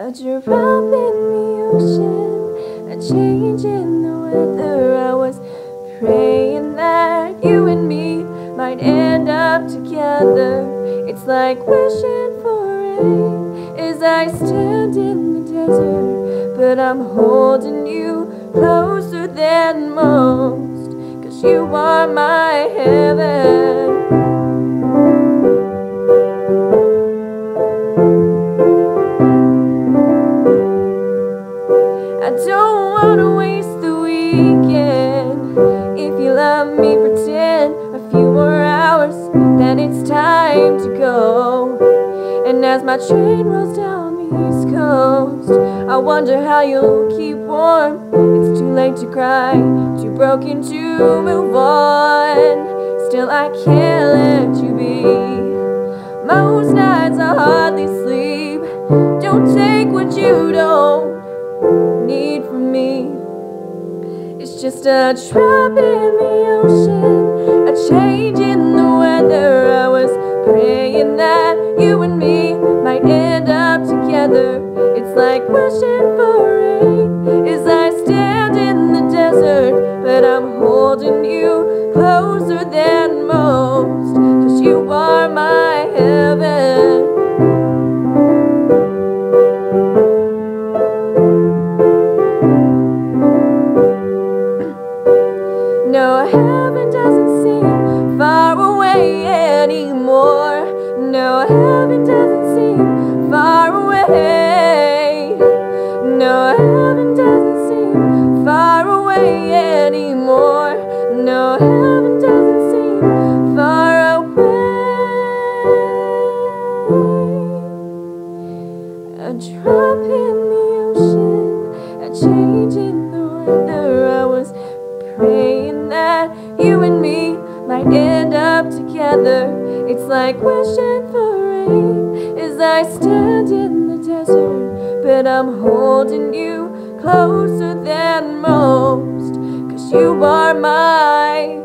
A drop in the ocean, a change in the weather. I was praying that you and me might end up together. It's like wishing for rain as I stand in the desert. But I'm holding you closer than most, cause you are my heaven. Weekend. If you love me, pretend a few more hours, then it's time to go. And as my train rolls down the east coast, I wonder how you'll keep warm. It's too late to cry, too broken to move on. Still, I can't let you be. Most nights I hardly sleep. Don't take what you don't need from me. Just a drop in the ocean, a change in the weather. I was praying that you and me might end up together. It's like wishing for rain as I stand in the desert, but I'm holding you closer than most, drop in the ocean, a change in the weather. I was praying that you and me might end up together. It's like wishing for rain as I stand in the desert, but I'm holding you closer than most, cause you are my